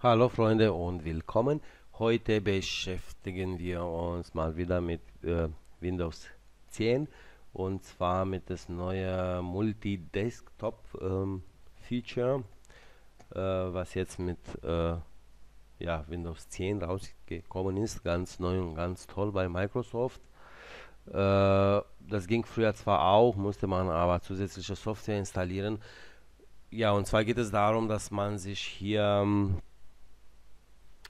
Hallo Freunde und willkommen. Heute beschäftigen wir uns mal wieder mit äh, Windows 10 und zwar mit das neue Multi-Desktop ähm, Feature, äh, was jetzt mit äh, ja, Windows 10 rausgekommen ist. Ganz neu und ganz toll bei Microsoft. Äh, das ging früher zwar auch, musste man aber zusätzliche Software installieren. Ja, und zwar geht es darum, dass man sich hier ähm,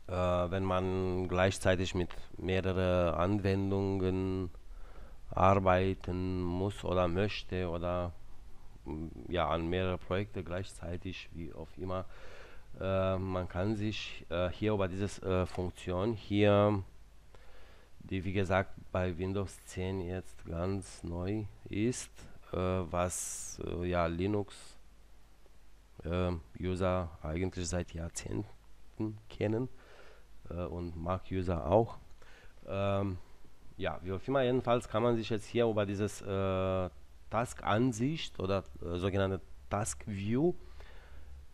äh, wenn man gleichzeitig mit mehreren Anwendungen arbeiten muss oder möchte oder mm, ja an mehrere Projekte gleichzeitig, wie auch immer. Äh, man kann sich äh, hier über diese äh, Funktion hier, die wie gesagt bei Windows 10 jetzt ganz neu ist, äh, was äh, ja Linux User eigentlich seit Jahrzehnten kennen äh, und Mac-User auch. Ähm, ja, wie auch immer, jedenfalls kann man sich jetzt hier über dieses äh, Task-Ansicht oder äh, sogenannte Task-View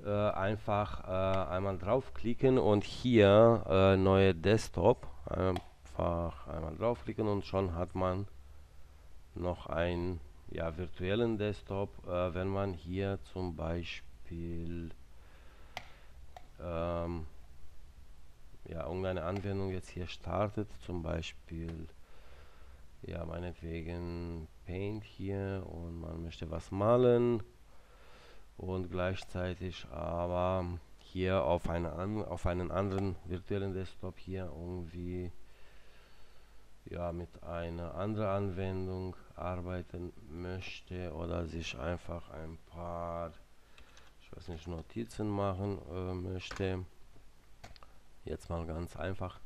äh, einfach äh, einmal draufklicken und hier äh, neue Desktop einfach einmal draufklicken und schon hat man noch einen ja, virtuellen Desktop, wenn man hier zum Beispiel ähm, ja, irgendeine Anwendung jetzt hier startet, zum Beispiel ja meinetwegen Paint hier und man möchte was malen und gleichzeitig aber hier auf, eine an, auf einen anderen virtuellen Desktop hier irgendwie ja mit einer anderen Anwendung arbeiten möchte oder sich einfach ein paar ich weiß nicht Notizen machen äh, möchte jetzt mal ganz einfach.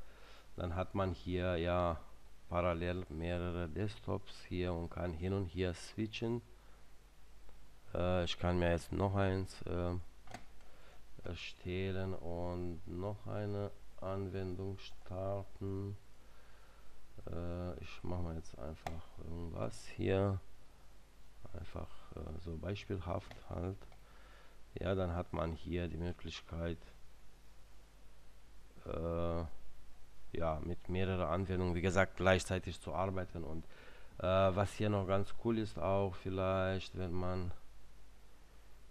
Dann hat man hier ja parallel mehrere Desktops hier und kann hin und hier switchen. Äh, ich kann mir jetzt noch eins äh, erstellen und noch eine Anwendung starten. Äh, ich mache mal jetzt einfach irgendwas hier. Einfach äh, so beispielhaft halt. Ja dann hat man hier die Möglichkeit äh, ja, mit mehreren Anwendungen, wie gesagt, gleichzeitig zu arbeiten. Und äh, was hier noch ganz cool ist, auch vielleicht, wenn man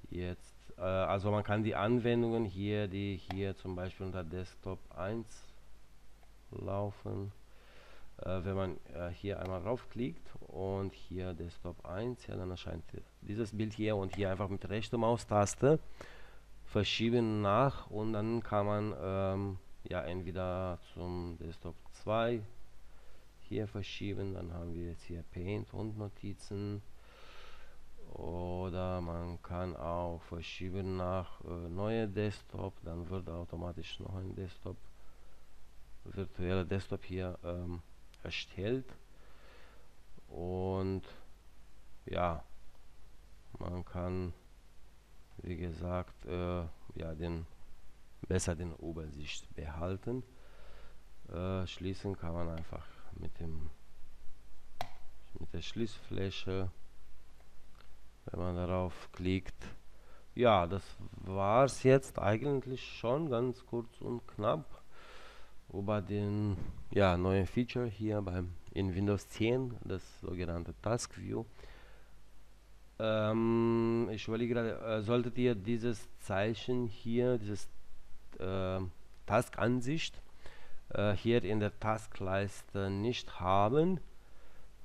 jetzt, äh, also man kann die Anwendungen hier, die hier zum Beispiel unter Desktop 1 laufen, äh, wenn man äh, hier einmal draufklickt und hier Desktop 1, ja, dann erscheint dieses Bild hier und hier einfach mit rechter Maustaste verschieben nach und dann kann man ähm, ja entweder zum Desktop 2 hier verschieben, dann haben wir jetzt hier Paint und Notizen. Oder man kann auch verschieben nach äh, neue Desktop, dann wird automatisch noch ein Desktop, virtueller Desktop hier ähm, erstellt. Und ja, man kann wie gesagt äh, ja den besser den Übersicht behalten. Äh, schließen kann man einfach mit dem mit der Schließfläche, wenn man darauf klickt. Ja, das war es jetzt eigentlich schon ganz kurz und knapp über den ja, neuen Feature hier beim in Windows 10, das sogenannte Task View. Ähm, ich überlege gerade, äh, solltet ihr dieses Zeichen hier, dieses äh, Task-Ansicht äh, hier in der Taskleiste nicht haben,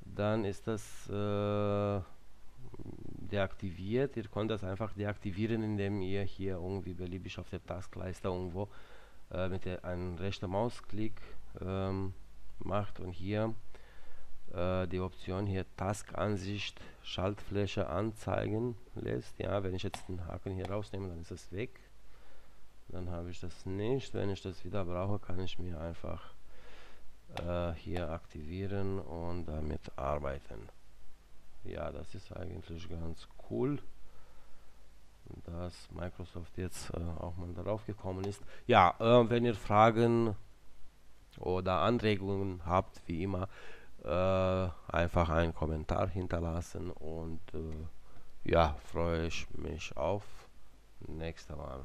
dann ist das äh, deaktiviert. Ihr könnt das einfach deaktivieren, indem ihr hier irgendwie beliebig auf der Taskleiste irgendwo äh, mit der, einem rechten Mausklick ähm, macht und hier äh, die Option hier Task-Ansicht Schaltfläche anzeigen lässt. Ja, wenn ich jetzt den Haken hier rausnehme, dann ist es weg dann habe ich das nicht. Wenn ich das wieder brauche kann ich mir einfach äh, hier aktivieren und damit arbeiten. Ja das ist eigentlich ganz cool dass Microsoft jetzt äh, auch mal darauf gekommen ist. Ja äh, wenn ihr Fragen oder Anregungen habt wie immer äh, einfach einen Kommentar hinterlassen und äh, ja freue ich mich auf nächste Mal